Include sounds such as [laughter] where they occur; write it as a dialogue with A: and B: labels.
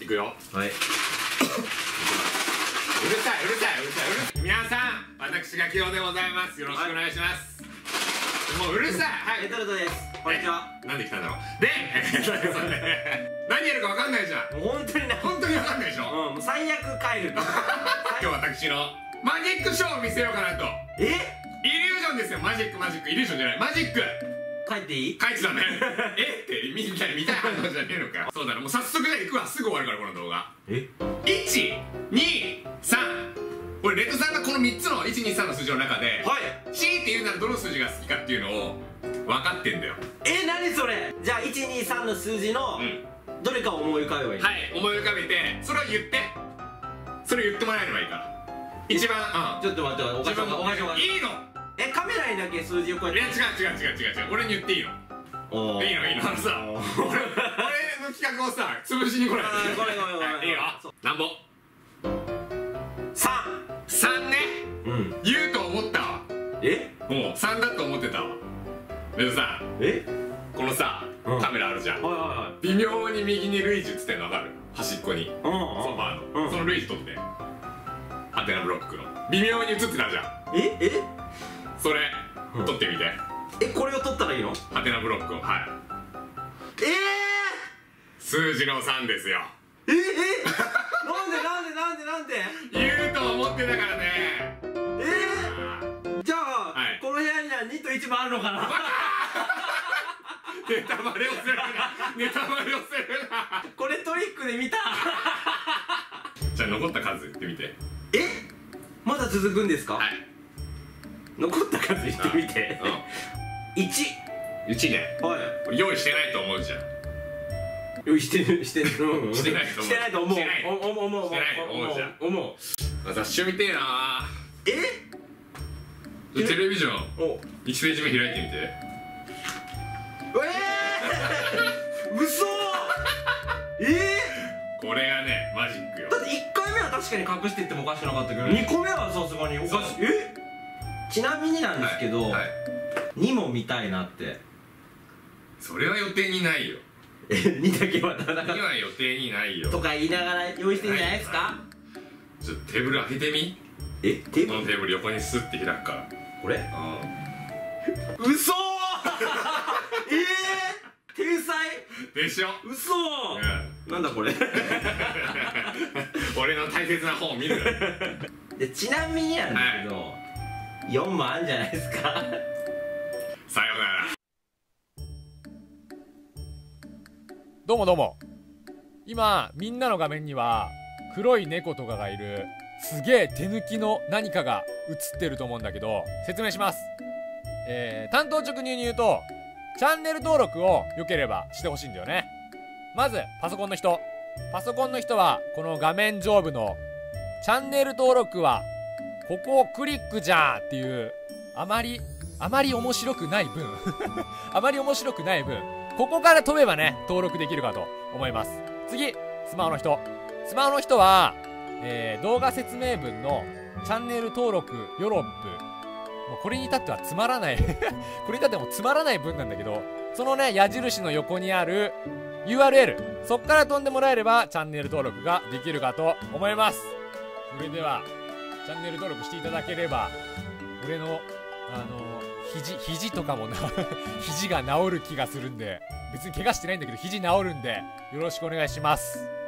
A: いくよ。
B: はい。う
A: るさいうるさいうるさいうるさい。皆さん私が清でございます。よろしくお願いします、もううるさい。はい。
B: レトルトです。こんにちは。
A: なんで来たんだろうで [laughs] 何やるか分かんないじゃん。
B: もう本当にな
A: 本当に分かんないでしょ、
B: うんもう最悪帰る。[laughs]
A: 今日私のマジックショーを見せようかなと。
B: え？
A: イリュージョンですよ。マジックマジック。イリュージョンじゃない。マジック
B: 帰っていい？
A: 書いてたね。[laughs] え？ってみんなに見たい反応じゃねえのかそうだな。もう早速じゃあ行くわ。すぐ終わるからこの動画。
B: え
A: ？123これレッドさんがこの3つの123の数字の中で
B: はい。
A: 強いて言うならどの数字が好きかっていうのを分かってんだよ。
B: え何それ？じゃあ123の数字の
A: うん。
B: どれかを思い浮かべばいい
A: はい思い浮かべてそれを言って。それを言ってもらえればいいから。一番うん。
B: ちょっと待っておかしいおかしいい
A: いの
B: えカメラにだけ数字をこうやって。
A: いや違う違う違う違う違う。俺に言っていいの？いいの？いいの？あのさ俺俺の企画をさ潰しに来ない
B: ごめんごめんごめん
A: はいいいよ。なんぼ
B: ？3
A: 3ね。
B: うん。
A: 言うと思ったわ。
B: え？
A: もう3だと思ってたわ。でもさ
B: え？
A: このさ
B: うん。
A: カメラあるじゃん。
B: はいは
A: 微妙に右にルイージ映ってんの分かる。端っこに。
B: うん
A: ソファーの、
B: うん。
A: そのルイージ撮って。ハテナブロックの。微妙に映ってたじゃん。
B: え？え？
A: それ、
B: うん。
A: 撮ってみて。
B: えこれを取ったらいいの？
A: ハテナブロックを。はい。
B: え
A: 数字の3ですよ。
B: ー、ええ？なんでなんでなんでなんで？
A: 言うと思ってたからね。
B: え
A: あ
B: ー、じゃあ、
A: はい。
B: この部屋には2と1もあるのかな？
A: ー [laughs] ネタバレをするな。ネタバレをするな。
B: これトリックで見た？
A: じゃあ残った数言ってみて。
B: え？まだ続くんですか、
A: はい
B: 残った数言ってみて。1
A: 1 1ね。
B: はい。
A: 用意してないと思うじゃん。
B: 用意してるしてる。[laughs] うん。
A: してないと思う。
B: してないと思う。
A: してない。と思うじゃん。
B: 思う。
A: まあ雑誌を見てえな。
B: え？
A: テレビ？ジョン。
B: お。
A: 1ページ目開いてみて。
B: えー、嘘！え？
A: これがねマジックよ。
B: ー、だって1回目は確かに隠してってもおかしくなかったけど2個目はさすがにおかしい。えちなみになんですけど、
A: はいはい。
B: 2も見たいなって。
A: それは予定にないよ。
B: え2だけはなかなか。
A: 2は予定にないよ。
B: とか言いながら用意してんじゃないですか？
A: ちょっとテーブル開けてみ？
B: えテー
A: このテーブル横にスッて開くから。
B: これ？
A: う
B: 嘘！[laughs] えー、天才？
A: んでしょ？
B: 嘘、
A: う
B: なんだこれ？[laughs]
A: 俺の大切な本を見る
B: でちなみになんですけど、4もあるんじゃないですか。
A: さようなら。
C: どうもどうも。今みんなの画面には黒い猫とかがいるすげえ手抜きの何かが映ってると思うんだけど説明します。えー、担当直入に言うとチャンネル登録を良ければしてほしいんだよね。まずパソコンの人。パソコンの人はこの画面上部のチャンネル登録はここをクリックじゃーっていうあまりあまり面白くない分 [laughs] あまり面白くない分ここから飛べばね登録できるかと思います。次スマホの人。スマホの人は、えー動画説明文のチャンネル登録よろっぷもうこれに至ってはつまらない。[laughs] これに至ってもつまらない文なんだけどそのね矢印の横にある URL そっから飛んでもらえればチャンネル登録ができるかと思います。それではチャンネル登録していただければ俺のあの肘肘とかもな [laughs] 肘が治る気がするんで別に怪我してないんだけど肘治るんでよろしくお願いします。